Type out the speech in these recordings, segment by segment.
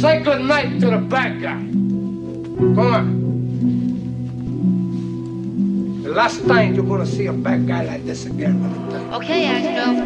Say good night to the bad guy. Come on. The last time you're gonna see a bad guy like this again. Okay, Astro.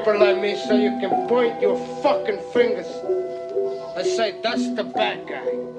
People like me so you can point your fucking fingers and say, that's the bad guy.